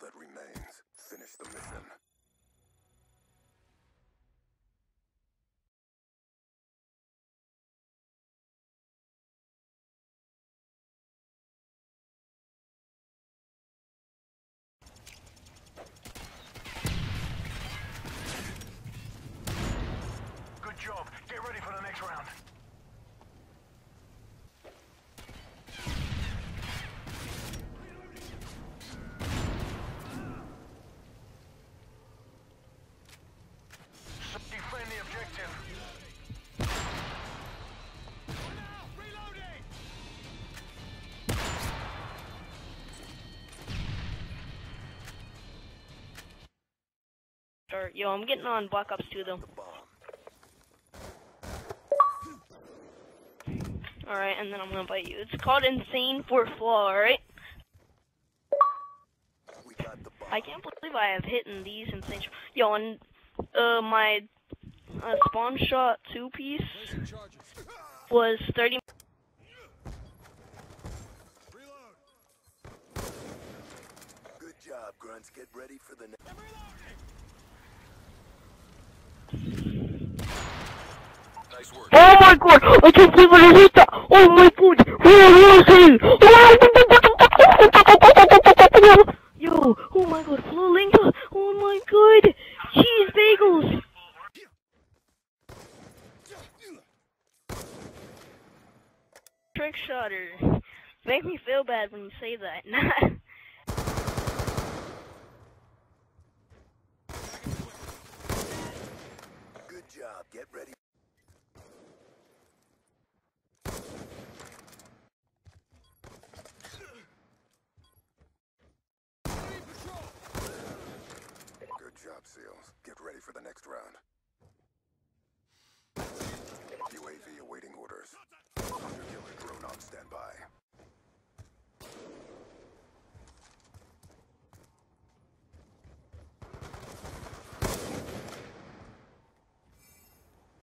that remains. Finish the mission. Good job. Get ready for the next round. Or, yo, I'm getting on Black Ops 2 though. Alright, and then I'm gonna bite you. It's called Insane for Flaw, alright? I can't believe I have hit in these insane. Yo, and uh, my uh, spawn shot two piece was 30. Good job, Grunts. Get ready for the next. Nice work. Oh my god! I can't believe I hit that! Oh my god! Oh, Yo, oh my god, Flow Linka! Oh my god! Cheese bagels! Trick shotter. Make me feel bad when you say that. Good job. Get ready. Good job, SEALs. Get ready for the next round. UAV awaiting orders.